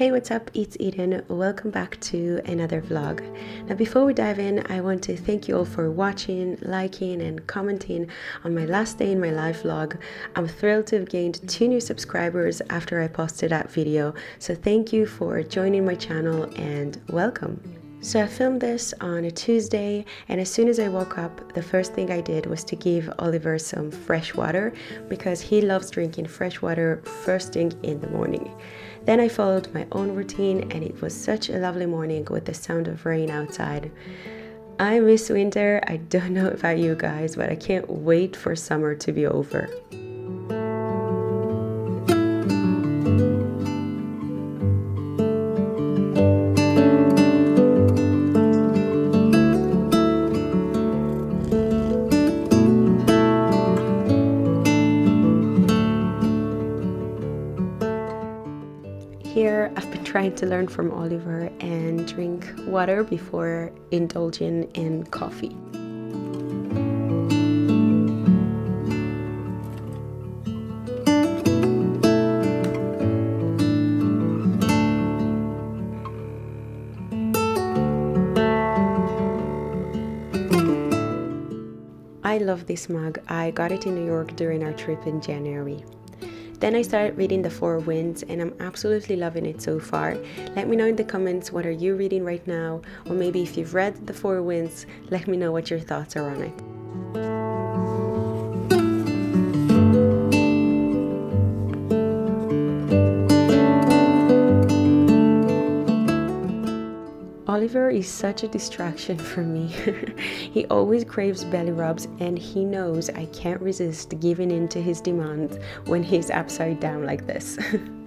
Hey, what's up? It's Eden. Welcome back to another vlog. Now, before we dive in, I want to thank you all for watching, liking, and commenting on my last day in my life vlog. I'm thrilled to have gained two new subscribers after I posted that video. So, thank you for joining my channel and welcome. So I filmed this on a Tuesday, and as soon as I woke up, the first thing I did was to give Oliver some fresh water because he loves drinking fresh water first thing in the morning. Then I followed my own routine, and it was such a lovely morning with the sound of rain outside. I miss winter. I don't know about you guys, but I can't wait for summer to be over. Trying to learn from Oliver and drink water before indulging in coffee. I love this mug. I got it in New York during our trip in January. Then I started reading The Four Winds and I'm absolutely loving it so far. Let me know in the comments what are you reading right now or maybe if you've read The Four Winds, let me know what your thoughts are on it. Oliver is such a distraction for me. he always craves belly rubs and he knows I can't resist giving in to his demands when he's upside down like this.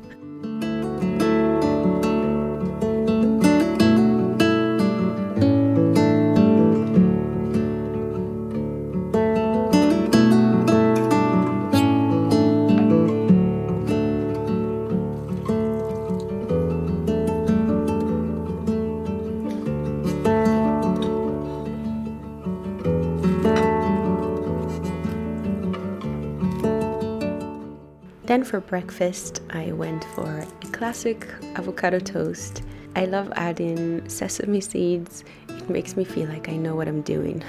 Then for breakfast, I went for a classic avocado toast. I love adding sesame seeds, it makes me feel like I know what I'm doing.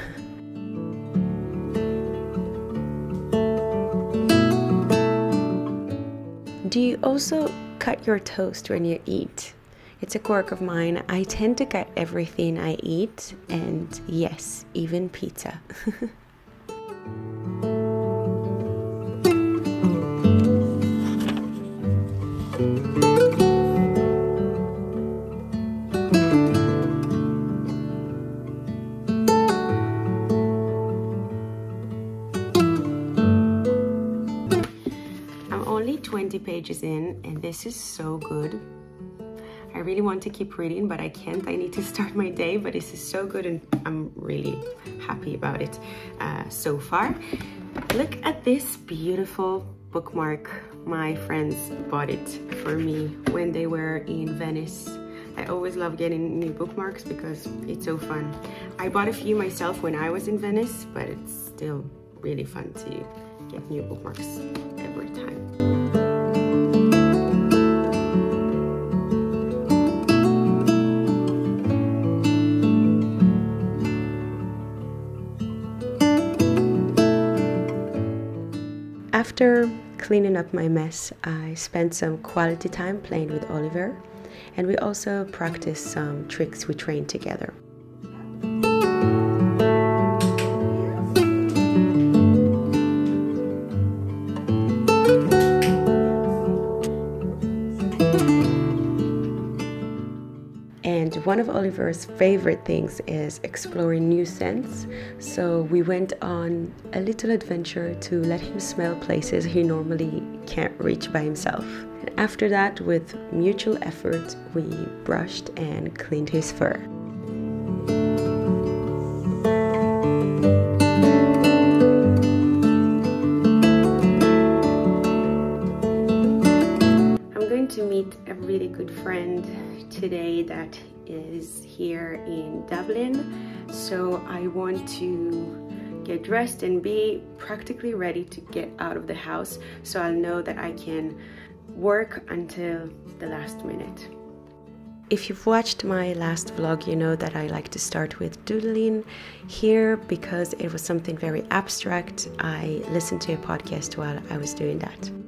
Do you also cut your toast when you eat? It's a quirk of mine. I tend to cut everything I eat, and yes, even pizza. pages in, and this is so good. I really want to keep reading, but I can't. I need to start my day, but this is so good, and I'm really happy about it uh, so far. Look at this beautiful bookmark. My friends bought it for me when they were in Venice. I always love getting new bookmarks because it's so fun. I bought a few myself when I was in Venice, but it's still really fun to get new bookmarks every time. Cleaning up my mess, I spent some quality time playing with Oliver, and we also practiced some tricks we trained together. One of Oliver's favorite things is exploring new scents. So we went on a little adventure to let him smell places he normally can't reach by himself. And after that, with mutual effort, we brushed and cleaned his fur. I'm going to meet a really good friend today that is here in Dublin. So I want to get dressed and be practically ready to get out of the house so I'll know that I can work until the last minute. If you've watched my last vlog, you know that I like to start with doodling. Here, because it was something very abstract, I listened to a podcast while I was doing that.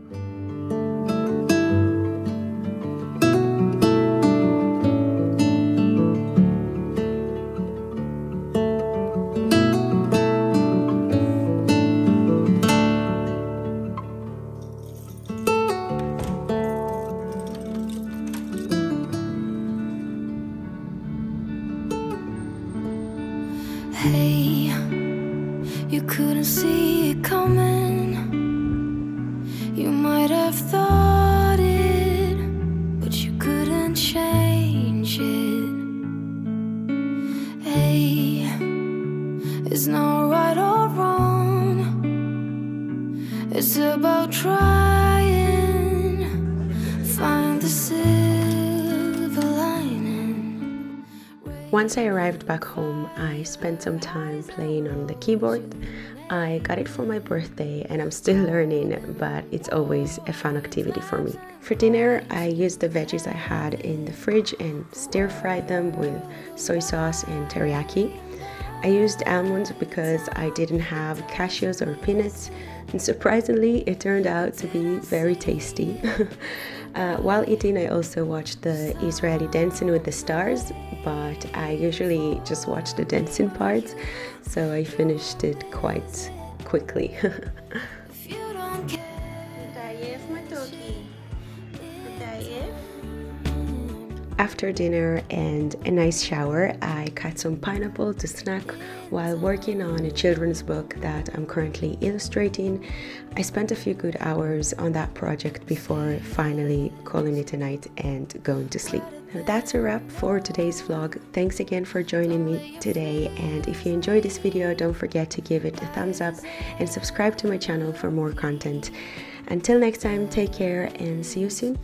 Couldn't see it coming. You might have thought it, but you couldn't change it. Hey, it's not right or wrong, it's about trying. Find the silver Once I arrived back home, I spent some time playing on the keyboard. I got it for my birthday and I'm still learning, but it's always a fun activity for me. For dinner, I used the veggies I had in the fridge and stir fried them with soy sauce and teriyaki. I used almonds because I didn't have cashews or peanuts, and surprisingly, it turned out to be very tasty. uh, while eating, I also watched the Israeli Dancing with the Stars, but I usually just watch the dancing parts, so I finished it quite quickly. If you don't care. After dinner and a nice shower, I cut some pineapple to snack while working on a children's book that I'm currently illustrating. I spent a few good hours on that project before finally calling it a night and going to sleep. That's a wrap for today's vlog. Thanks again for joining me today and if you enjoyed this video don't forget to give it a thumbs up and subscribe to my channel for more content. Until next time, take care and see you soon.